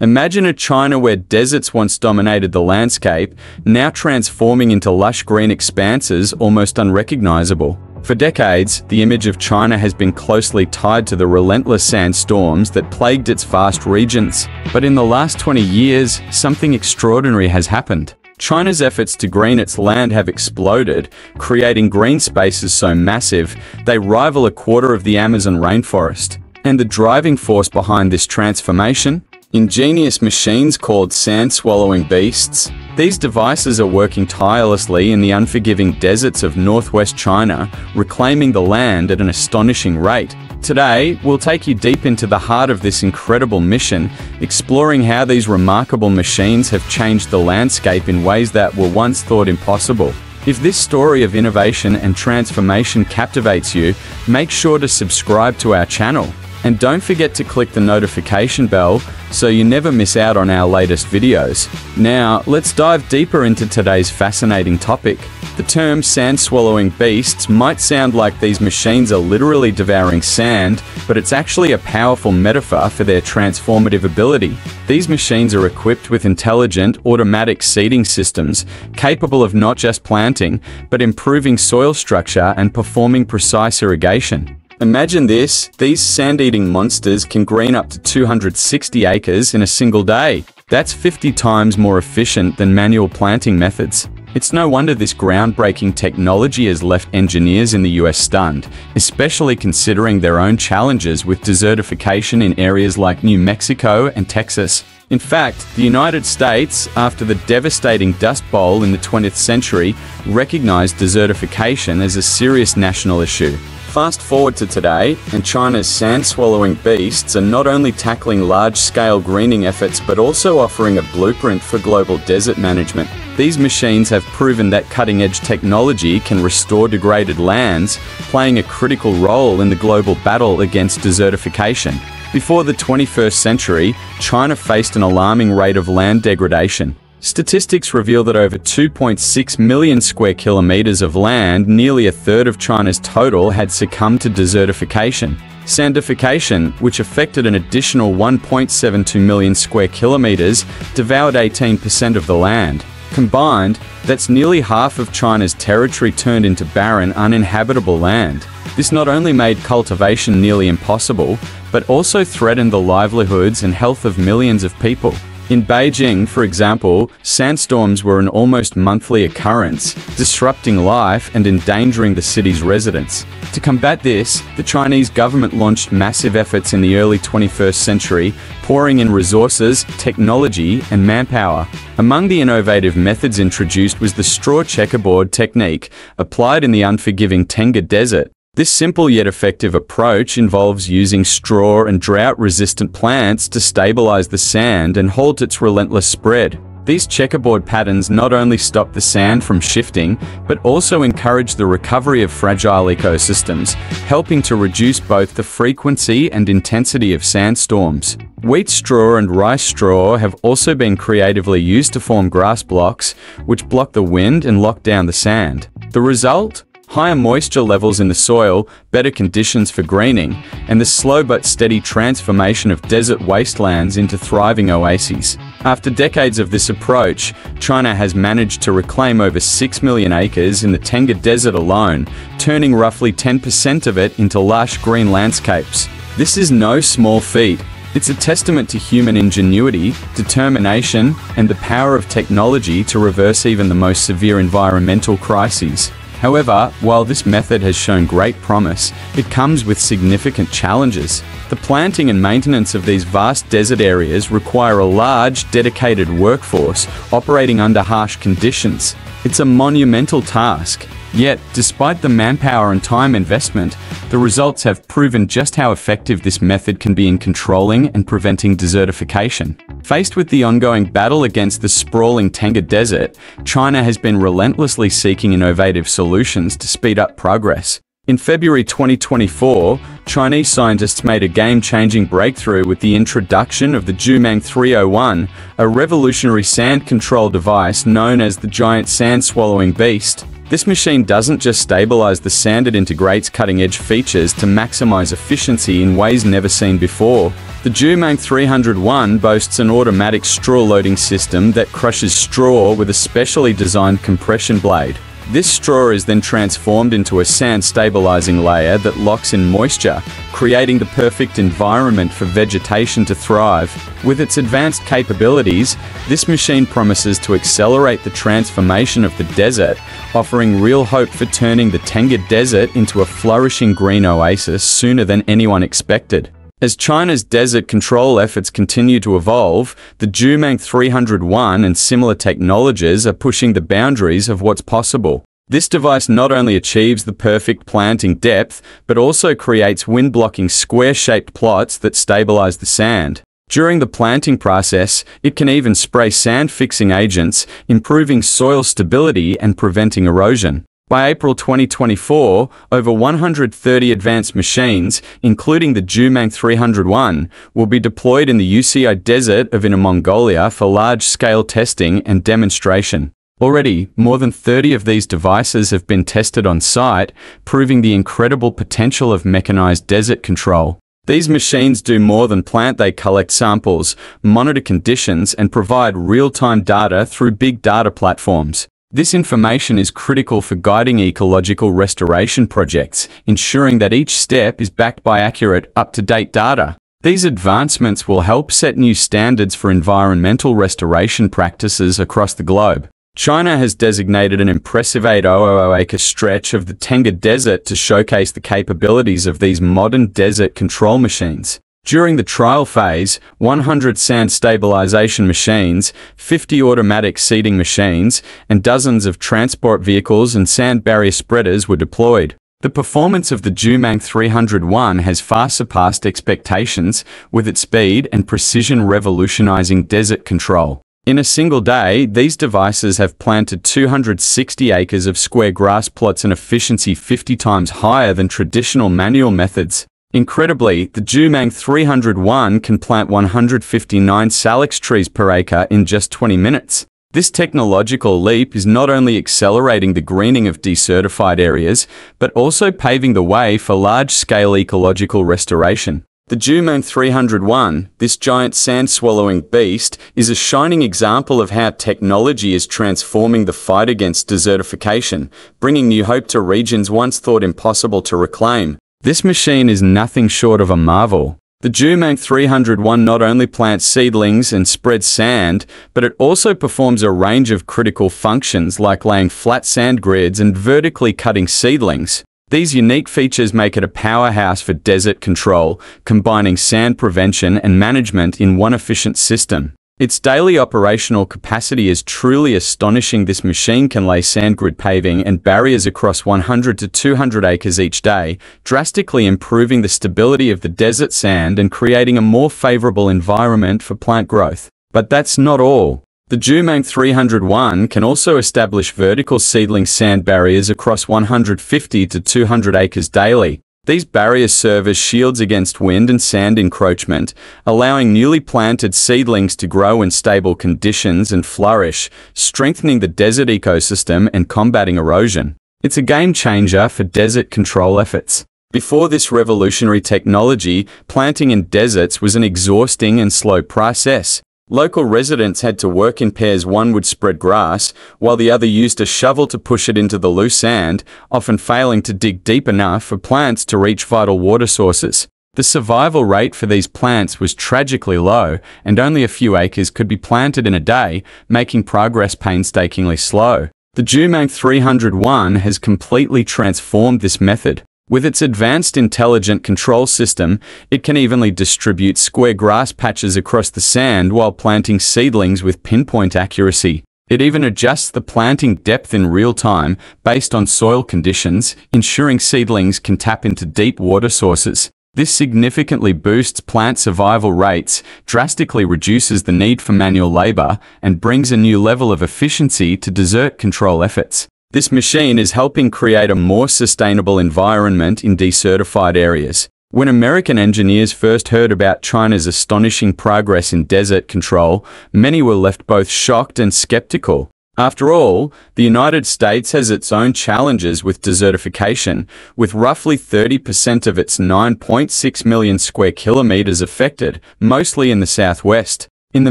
Imagine a China where deserts once dominated the landscape, now transforming into lush green expanses almost unrecognizable. For decades, the image of China has been closely tied to the relentless sandstorms that plagued its vast regions. But in the last 20 years, something extraordinary has happened. China's efforts to green its land have exploded, creating green spaces so massive they rival a quarter of the Amazon rainforest. And the driving force behind this transformation? Ingenious machines called sand-swallowing beasts. These devices are working tirelessly in the unforgiving deserts of northwest China, reclaiming the land at an astonishing rate. Today, we'll take you deep into the heart of this incredible mission, exploring how these remarkable machines have changed the landscape in ways that were once thought impossible. If this story of innovation and transformation captivates you, make sure to subscribe to our channel. And don't forget to click the notification bell so you never miss out on our latest videos. Now, let's dive deeper into today's fascinating topic. The term sand-swallowing beasts might sound like these machines are literally devouring sand, but it's actually a powerful metaphor for their transformative ability. These machines are equipped with intelligent, automatic seeding systems, capable of not just planting, but improving soil structure and performing precise irrigation. Imagine this, these sand-eating monsters can green up to 260 acres in a single day. That's 50 times more efficient than manual planting methods. It's no wonder this groundbreaking technology has left engineers in the US stunned, especially considering their own challenges with desertification in areas like New Mexico and Texas. In fact, the United States, after the devastating Dust Bowl in the 20th century, recognized desertification as a serious national issue. Fast forward to today, and China's sand-swallowing beasts are not only tackling large-scale greening efforts but also offering a blueprint for global desert management. These machines have proven that cutting-edge technology can restore degraded lands, playing a critical role in the global battle against desertification. Before the 21st century, China faced an alarming rate of land degradation. Statistics reveal that over 2.6 million square kilometers of land, nearly a third of China's total, had succumbed to desertification. Sandification, which affected an additional 1.72 million square kilometers, devoured 18% of the land. Combined, that's nearly half of China's territory turned into barren, uninhabitable land. This not only made cultivation nearly impossible, but also threatened the livelihoods and health of millions of people. In Beijing, for example, sandstorms were an almost monthly occurrence, disrupting life and endangering the city's residents. To combat this, the Chinese government launched massive efforts in the early 21st century, pouring in resources, technology, and manpower. Among the innovative methods introduced was the straw checkerboard technique, applied in the unforgiving Tengger Desert. This simple yet effective approach involves using straw and drought-resistant plants to stabilize the sand and halt its relentless spread. These checkerboard patterns not only stop the sand from shifting, but also encourage the recovery of fragile ecosystems, helping to reduce both the frequency and intensity of sandstorms. Wheat straw and rice straw have also been creatively used to form grass blocks, which block the wind and lock down the sand. The result? Higher moisture levels in the soil, better conditions for greening, and the slow but steady transformation of desert wastelands into thriving oases. After decades of this approach, China has managed to reclaim over 6 million acres in the Tengger Desert alone, turning roughly 10% of it into lush green landscapes. This is no small feat. It's a testament to human ingenuity, determination, and the power of technology to reverse even the most severe environmental crises. However, while this method has shown great promise, it comes with significant challenges. The planting and maintenance of these vast desert areas require a large, dedicated workforce operating under harsh conditions. It's a monumental task, Yet, despite the manpower and time investment, the results have proven just how effective this method can be in controlling and preventing desertification. Faced with the ongoing battle against the sprawling Tengger Desert, China has been relentlessly seeking innovative solutions to speed up progress. In February 2024, Chinese scientists made a game-changing breakthrough with the introduction of the Zhumang 301, a revolutionary sand control device known as the giant sand-swallowing beast. This machine doesn't just stabilize the sand, it integrates cutting-edge features to maximize efficiency in ways never seen before. The Jumang 301 boasts an automatic straw loading system that crushes straw with a specially designed compression blade. This straw is then transformed into a sand stabilizing layer that locks in moisture, creating the perfect environment for vegetation to thrive. With its advanced capabilities, this machine promises to accelerate the transformation of the desert, offering real hope for turning the Tengger Desert into a flourishing green oasis sooner than anyone expected. As China's desert control efforts continue to evolve, the Jumang 301 and similar technologies are pushing the boundaries of what's possible. This device not only achieves the perfect planting depth, but also creates wind-blocking square-shaped plots that stabilize the sand. During the planting process, it can even spray sand-fixing agents, improving soil stability and preventing erosion. By April 2024, over 130 advanced machines, including the Jumang 301, will be deployed in the UCI Desert of Inner Mongolia for large-scale testing and demonstration. Already, more than 30 of these devices have been tested on site, proving the incredible potential of mechanized desert control. These machines do more than plant, they collect samples, monitor conditions, and provide real-time data through big data platforms. This information is critical for guiding ecological restoration projects, ensuring that each step is backed by accurate, up-to-date data. These advancements will help set new standards for environmental restoration practices across the globe. China has designated an impressive 800-acre stretch of the Tengger Desert to showcase the capabilities of these modern desert control machines. During the trial phase, 100 sand stabilization machines, 50 automatic seeding machines, and dozens of transport vehicles and sand barrier spreaders were deployed. The performance of the Jumang 301 has far surpassed expectations, with its speed and precision revolutionizing desert control. In a single day, these devices have planted 260 acres of square grass plots an efficiency 50 times higher than traditional manual methods. Incredibly, the Jumang 301 can plant 159 salix trees per acre in just 20 minutes. This technological leap is not only accelerating the greening of desertified areas, but also paving the way for large-scale ecological restoration. The Jumang 301, this giant sand-swallowing beast, is a shining example of how technology is transforming the fight against desertification, bringing new hope to regions once thought impossible to reclaim. This machine is nothing short of a marvel. The Jumang 301 not only plants seedlings and spreads sand, but it also performs a range of critical functions like laying flat sand grids and vertically cutting seedlings. These unique features make it a powerhouse for desert control, combining sand prevention and management in one efficient system. Its daily operational capacity is truly astonishing. This machine can lay sandgrid paving and barriers across 100 to 200 acres each day, drastically improving the stability of the desert sand and creating a more favorable environment for plant growth. But that's not all. The Jumang 301 can also establish vertical seedling sand barriers across 150 to 200 acres daily, these barriers serve as shields against wind and sand encroachment, allowing newly planted seedlings to grow in stable conditions and flourish, strengthening the desert ecosystem and combating erosion. It's a game changer for desert control efforts. Before this revolutionary technology, planting in deserts was an exhausting and slow process. Local residents had to work in pairs one would spread grass, while the other used a shovel to push it into the loose sand, often failing to dig deep enough for plants to reach vital water sources. The survival rate for these plants was tragically low, and only a few acres could be planted in a day, making progress painstakingly slow. The Jumang 301 has completely transformed this method. With its advanced intelligent control system, it can evenly distribute square grass patches across the sand while planting seedlings with pinpoint accuracy. It even adjusts the planting depth in real time based on soil conditions, ensuring seedlings can tap into deep water sources. This significantly boosts plant survival rates, drastically reduces the need for manual labor, and brings a new level of efficiency to desert control efforts. This machine is helping create a more sustainable environment in desertified areas. When American engineers first heard about China's astonishing progress in desert control, many were left both shocked and skeptical. After all, the United States has its own challenges with desertification, with roughly 30% of its 9.6 million square kilometers affected, mostly in the southwest. In the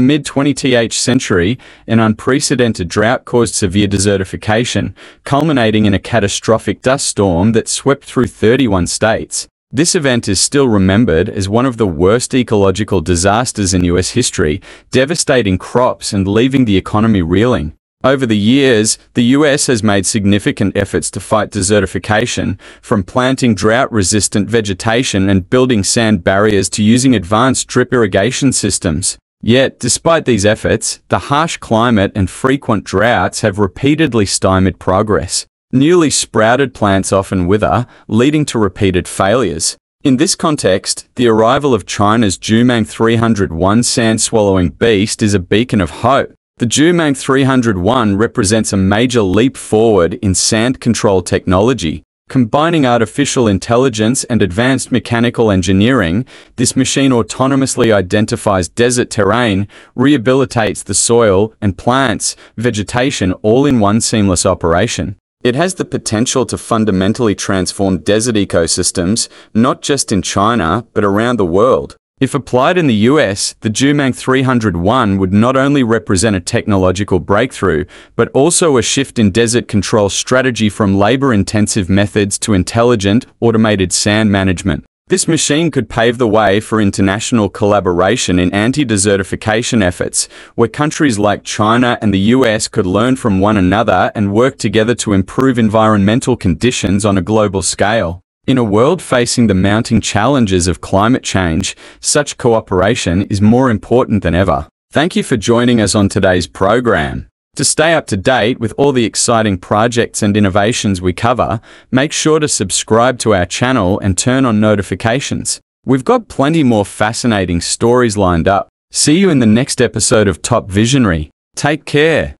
mid-20th century, an unprecedented drought caused severe desertification, culminating in a catastrophic dust storm that swept through 31 states. This event is still remembered as one of the worst ecological disasters in US history, devastating crops and leaving the economy reeling. Over the years, the US has made significant efforts to fight desertification, from planting drought-resistant vegetation and building sand barriers to using advanced drip irrigation systems. Yet, despite these efforts, the harsh climate and frequent droughts have repeatedly stymied progress. Newly sprouted plants often wither, leading to repeated failures. In this context, the arrival of China's Zhumang 301 sand-swallowing beast is a beacon of hope. The Zhumang 301 represents a major leap forward in sand control technology. Combining artificial intelligence and advanced mechanical engineering, this machine autonomously identifies desert terrain, rehabilitates the soil, and plants, vegetation all in one seamless operation. It has the potential to fundamentally transform desert ecosystems, not just in China, but around the world. If applied in the US, the Jumang 301 would not only represent a technological breakthrough, but also a shift in desert control strategy from labor-intensive methods to intelligent, automated sand management. This machine could pave the way for international collaboration in anti-desertification efforts, where countries like China and the US could learn from one another and work together to improve environmental conditions on a global scale. In a world facing the mounting challenges of climate change, such cooperation is more important than ever. Thank you for joining us on today's program. To stay up to date with all the exciting projects and innovations we cover, make sure to subscribe to our channel and turn on notifications. We've got plenty more fascinating stories lined up. See you in the next episode of Top Visionary. Take care.